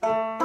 Help,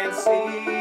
can see.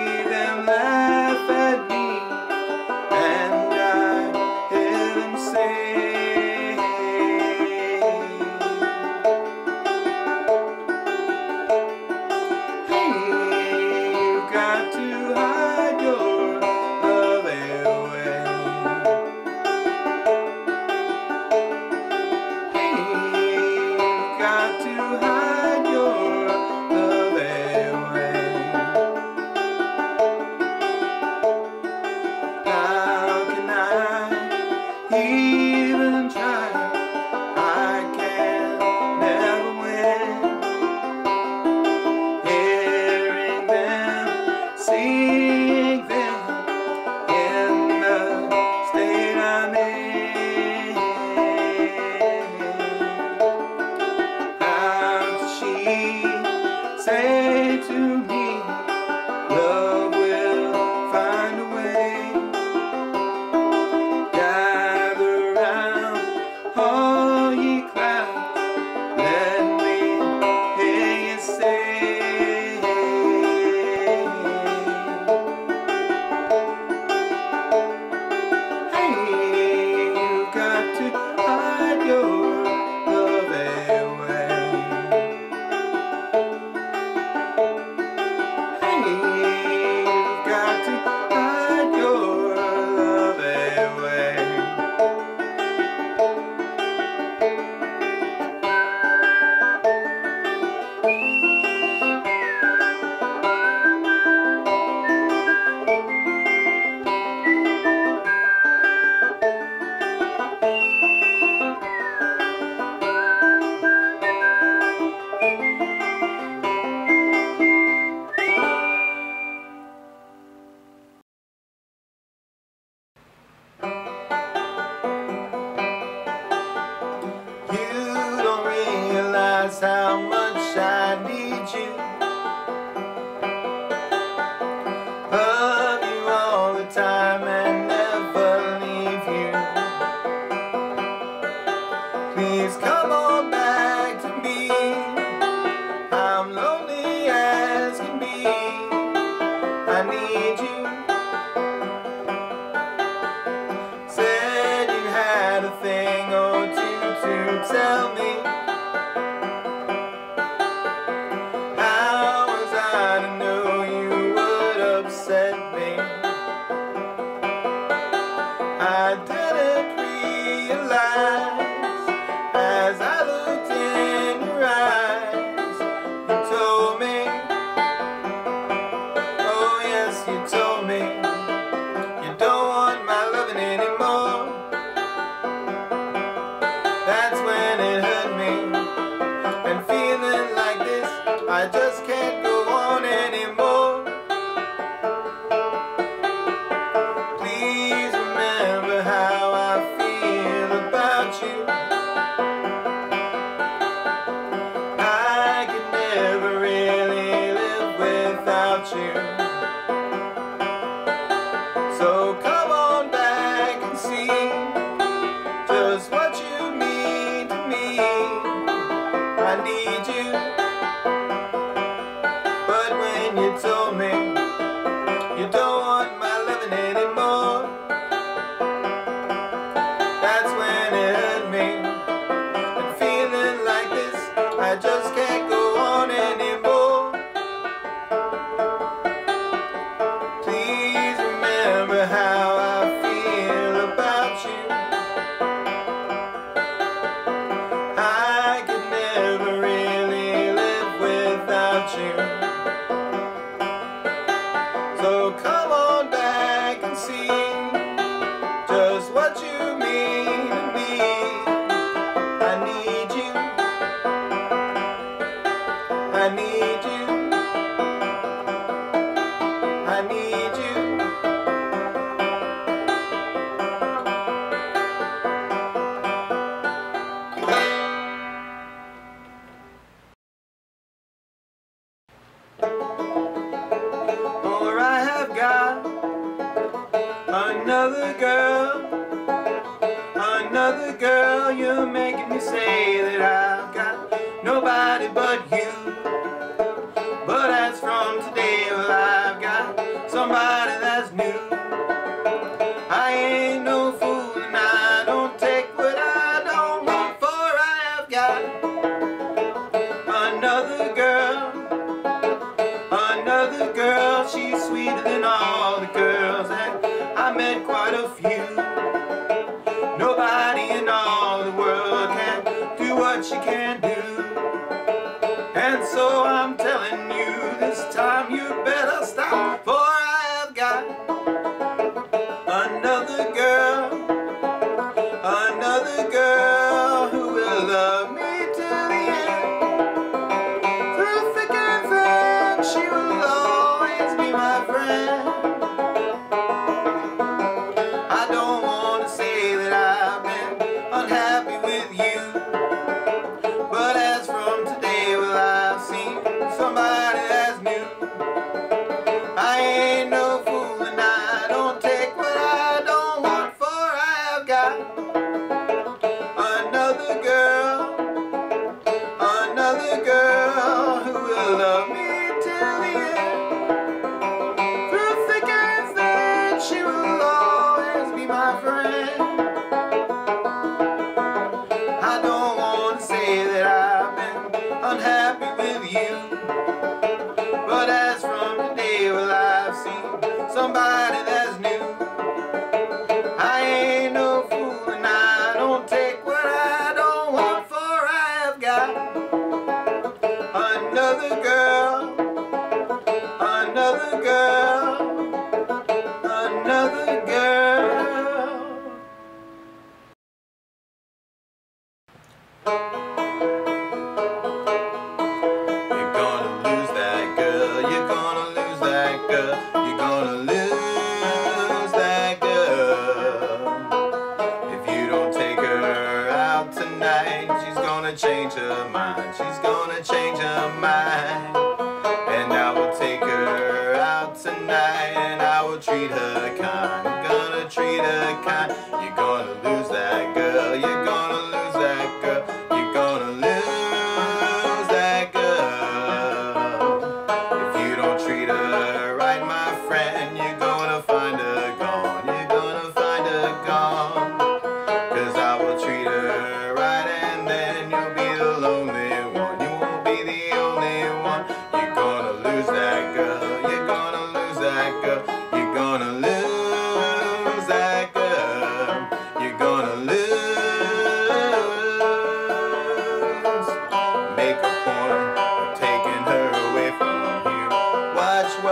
Time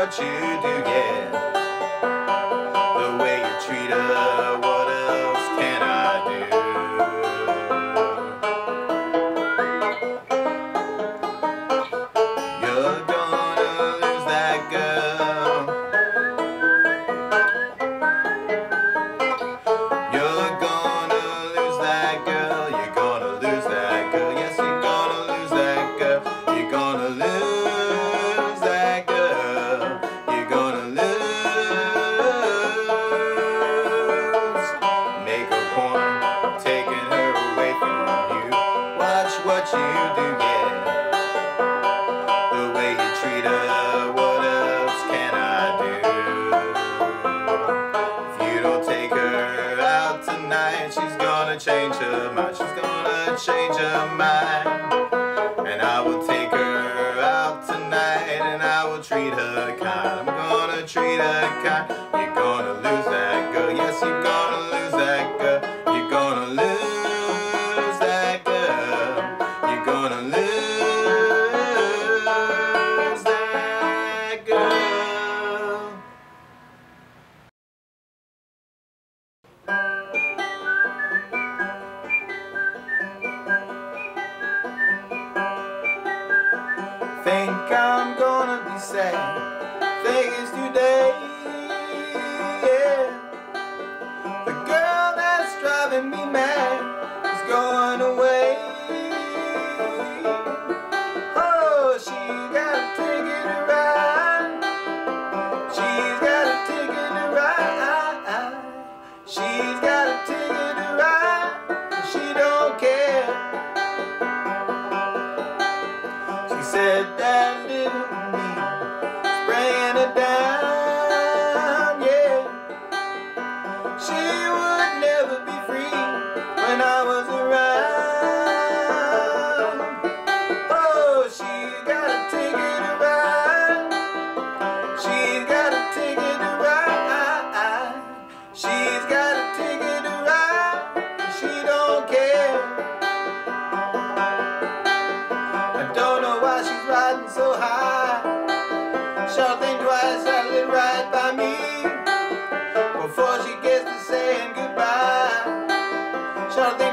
what you do, yeah.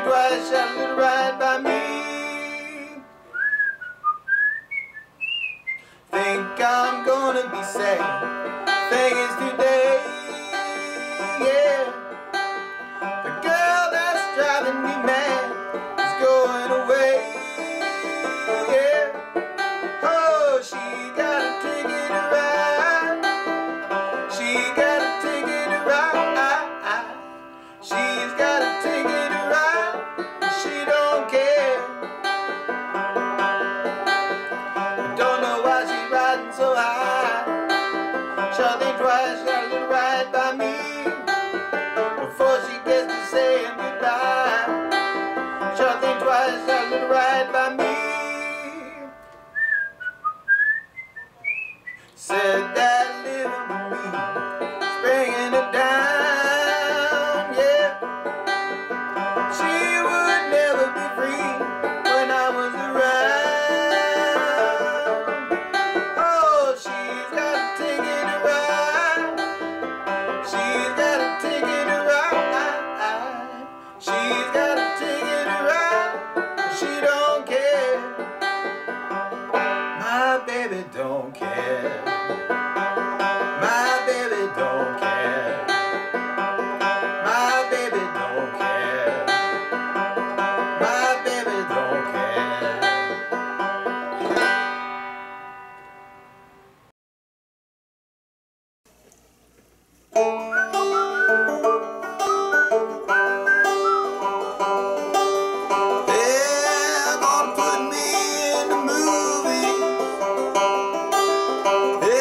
bright shining right by me. Think I'm gonna be safe. Thing is today. goodbye.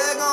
They're gonna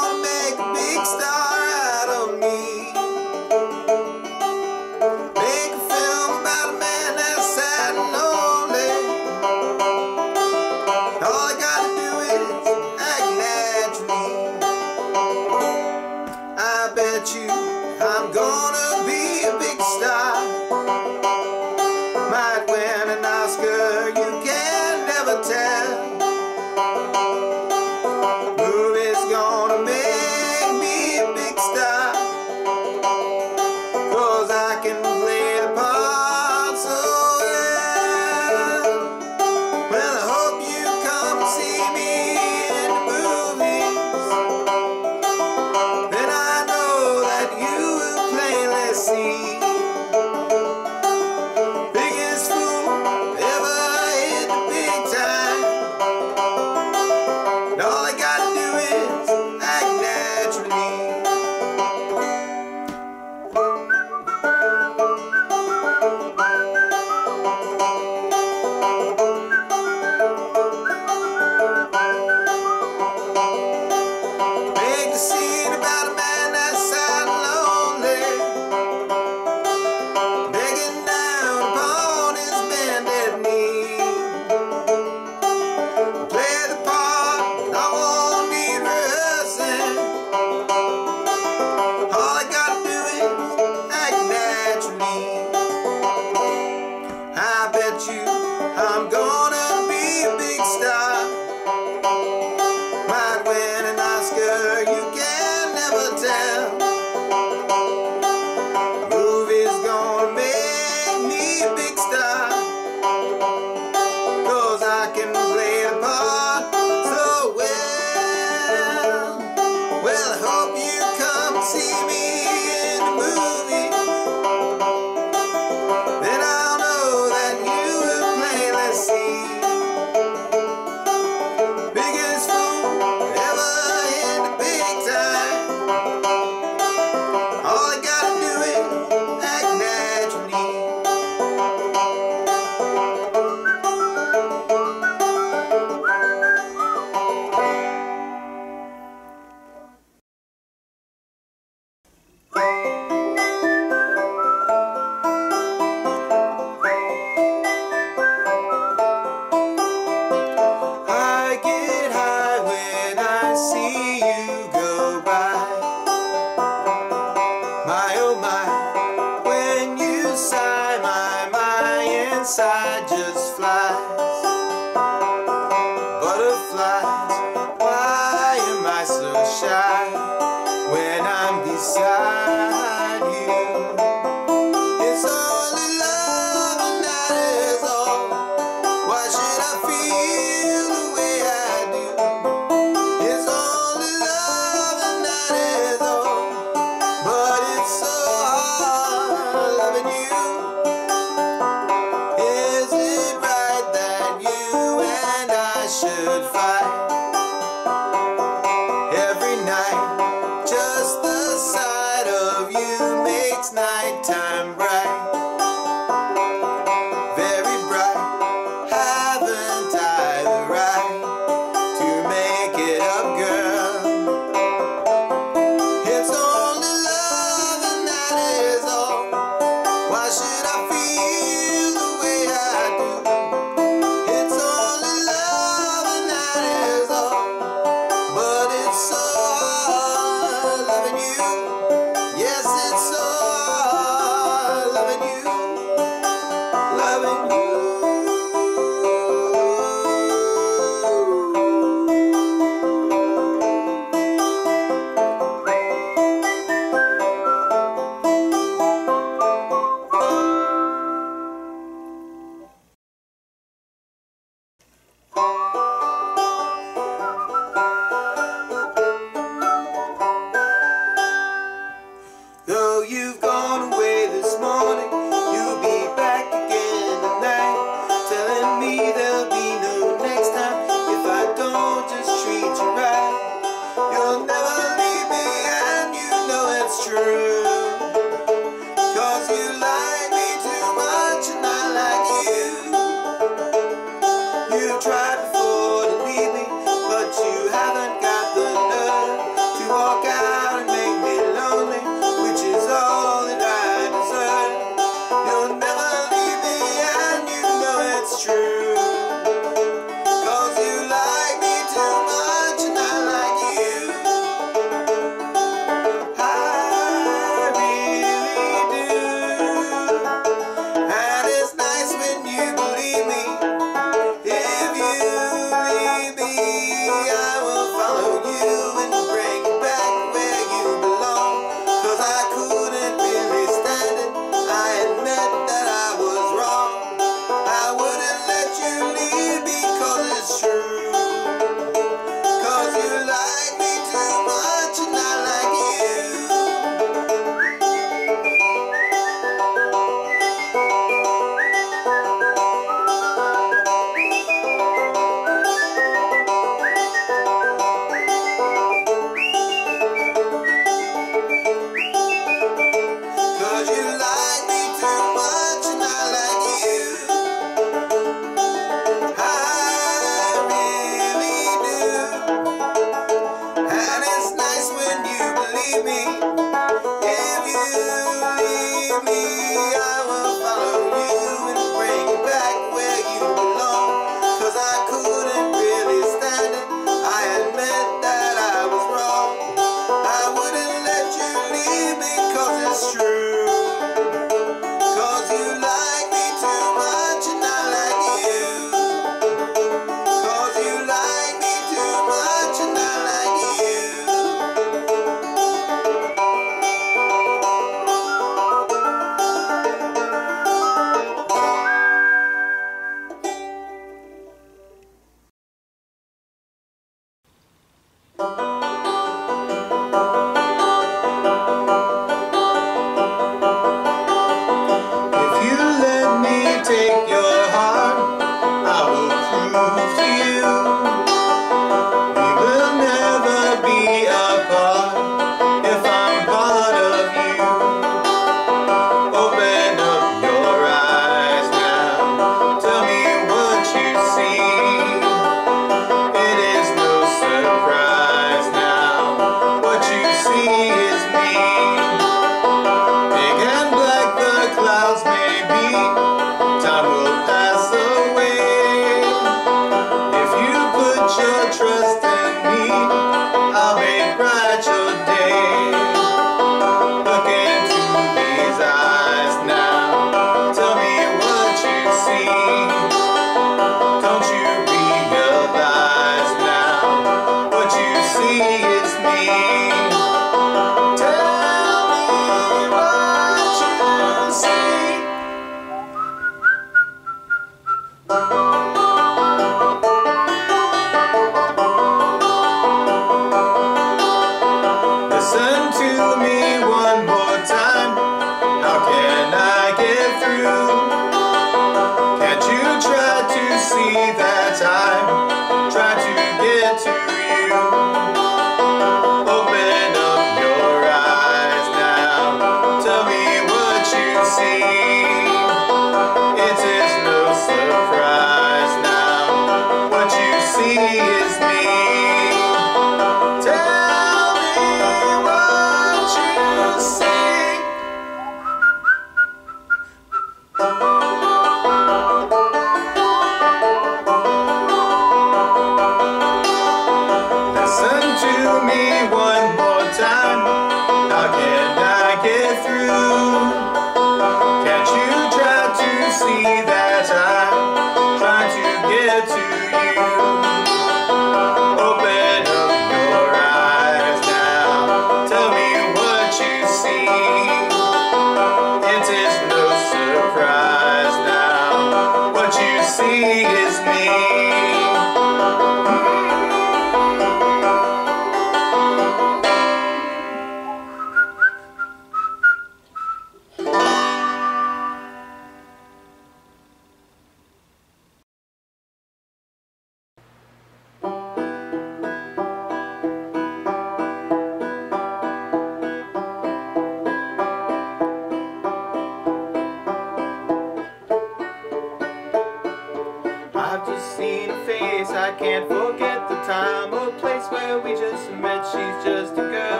should fight you've gone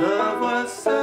Love was such